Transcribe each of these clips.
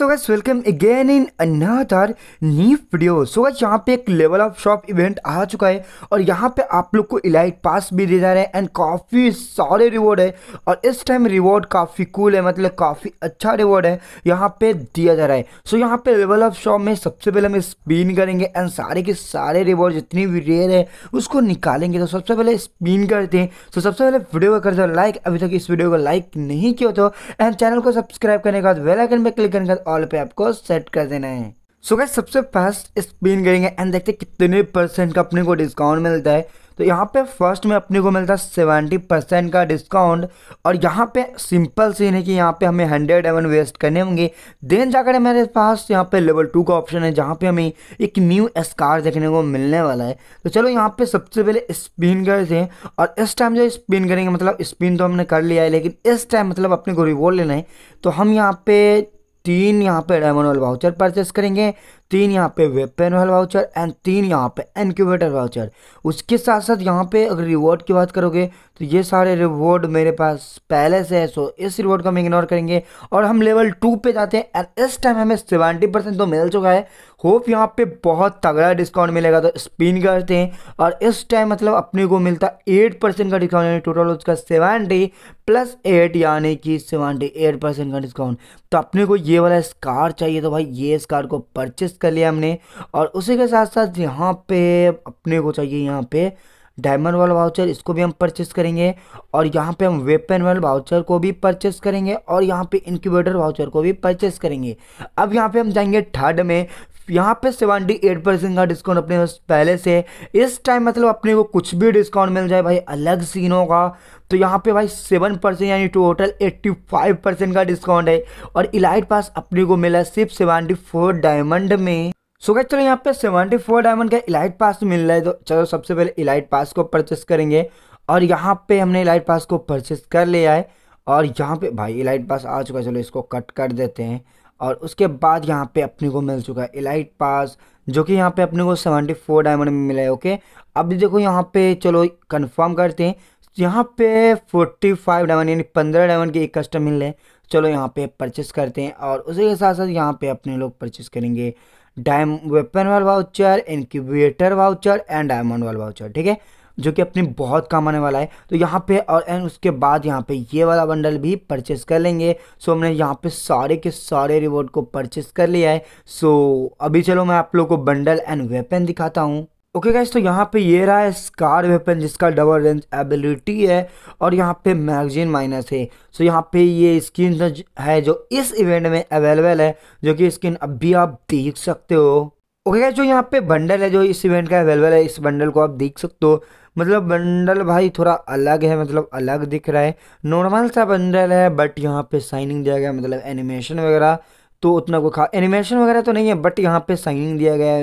तो guys welcome again in another new video so guys यहाँ पे एक लेवल ऑफ़ शॉप इवेंट आ चुका है और यहाँ पे आप लोग को इलाइट पास भी दे जा रहे हैं एंड काफ़ी सारे रिवॉर्ड है और इस टाइम रिवॉर्ड काफ़ी कूल है मतलब काफ़ी अच्छा रिवॉर्ड है यहाँ पे दिया जा रहा है। सो so, यहाँ पे लेवल ऑफ़ शॉप में सबसे पहले हम स्पिन करेंगे एंड सारे के सारे रिवॉर्ड जितनी भी रेयर है उसको निकालेंगे। तो सबसे पहले स्पिन करते हैं। तो सबसे पहले वीडियो को कर दो लाइक अभी तक इस वीडियो को लाइक नहीं किया तो एंड चैनल को सब्सक्राइब करने के बाद वेलाइकन पर क्लिक करने के बाद ऑल पे आपको सेट कर देना है। सो so सबसे फास्ट स्पिन करेंगे एंड देखते कितने परसेंट का अपने को डिस्काउंट मिलता है। तो यहाँ पे फ़र्स्ट में अपने को मिलता है सेवेंटी परसेंट का डिस्काउंट और यहाँ पे सिंपल सीन है कि यहाँ पे हमें हंड्रेड एवन वेस्ट करने होंगे। देन जाकर मेरे पास यहाँ पे लेवल टू का ऑप्शन है, जहाँ पे हमें एक न्यू स्कार देखने को मिलने वाला है। तो चलो यहाँ पे सबसे पहले स्पिन करते हैं और इस टाइम जो स्पिन करेंगे मतलब स्पिन तो हमने कर लिया है, लेकिन इस टाइम मतलब अपने को रिवॉर्ड लेना है। तो हम यहाँ पे तीन यहाँ पे डायमंड वाउचर परचेस करेंगे। तीन यहाँ पे वेपन वाल वाउचर एंड तीन यहाँ पे इनक्यूबेटर वाउचर उसके साथ साथ यहाँ पे अगर रिवॉर्ड की बात करोगे तो ये सारे रिवॉर्ड मेरे पास पहले से है सो इस रिवॉर्ड को हम इग्नोर करेंगे। और हम लेवल टू पे जाते हैं एंड इस टाइम हमें सेवेंटी परसेंट तो मिल चुका है। होप यहाँ पे बहुत तगड़ा डिस्काउंट मिलेगा तो स्पिन करते हैं। और इस टाइम मतलब अपने को मिलता एट परसेंट का डिस्काउंट यानी टोटल उसका सेवेंटी प्लस एट यानी कि सेवेंटी एट परसेंट का डिस्काउंट तो अपने को ये वाला स्कार चाहिए तो भाई ये स्कार को परचेस कर लिया हमने। और उसी के साथ साथ यहाँ पे अपने को चाहिए यहाँ पे डायमंड वाला वाउचर इसको भी हम परचेस करेंगे। और यहाँ पे हम वेपन वाले वाउचर को भी परचेस करेंगे और यहाँ पे इंक्यूबेटर वाउचर को भी परचेस करेंगे। अब यहाँ पे हम जाएँगे थर्ड में यहाँ पे सेवेंटी एट परसेंट का डिस्काउंट अपने पहले से इस टाइम मतलब अपने को कुछ भी डिस्काउंट मिल जाए भाई, अलग सीन होगा। तो यहाँ पे भाई सेवन परसेंट यानी टोटल एट्टी फाइव परसेंट का डिस्काउंट है। और इलाइट पास अपने को मिला सिर्फ़ सेवेंटी फोर डायमंड में। सो गैस चलो यहाँ पे सेवेंटी फोर डायमंड का इलाइट पास मिल रहा है। तो चलो सबसे पहले इलाइट पास को परचेस करेंगे। और यहाँ पे हमने इलाइट पास को परचेस कर लिया है। और यहाँ पे भाई इलाइट पास आ चुका है। चलो इसको कट कर देते हैं। और उसके बाद यहाँ पे अपने को मिल चुका है इलाइट पास जो कि यहाँ पे अपने को सेवेंटी फोर डायमंड में मिला है ओके अब देखो यहाँ पे, चलो कंफर्म करते हैं। यहाँ पे फोर्टी फाइव डायमंड यानी पंद्रह डायमंड के एक कस्टम मिल रहे हैं। चलो यहाँ पे परचेस करते हैं और उसी के साथ साथ यहाँ पे अपने लोग परचेस करेंगे। डायम weapon wall voucher incubator voucher and diamond wall voucher ठीक है? जो कि अपने बहुत काम आने वाला है। तो यहाँ पे और एंड उसके बाद यहाँ पे ये वाला बंडल भी परचेस कर लेंगे। सो हमने यहाँ पे सारे के सारे रिवॉर्ड को परचेस कर लिया है। सो अभी चलो मैं आप लोग को बंडल एंड वेपन दिखाता हूँ। ओके गाइस तो यहाँ पे ये रहा है स्कार वेपन जिसका डबल रेंज एबिलिटी है और यहाँ पे मैगजीन माइनस है। सो यहाँ पे ये स्किन है जो इस इवेंट में अवेलेबल है, जो कि स्किन अभी आप देख सकते हो। ओके गाइस जो यहाँ पे बंडल है, जो इस इवेंट का अवेलेबल है, इस बंडल को आप देख सकते हो। मतलब बंडल भाई थोड़ा अलग है मतलब अलग दिख रहा है। नॉर्मल सा बंडल है बट यहाँ पे साइनिंग दिया गया मतलब एनिमेशन वगैरह तो उतना को खा एनिमेशन वगैरह तो नहीं है बट यहाँ पे साइनिंग दिया गया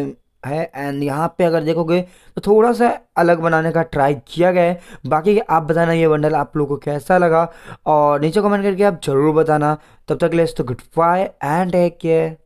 है। एंड यहाँ पे अगर देखोगे तो थोड़ा सा अलग बनाने का ट्राई किया गया है। बाकी आप बताना ये बंडल आप लोगों को कैसा लगा, और नीचे कमेंट करके आप ज़रूर बताना। तब तक ले तो good bye and take care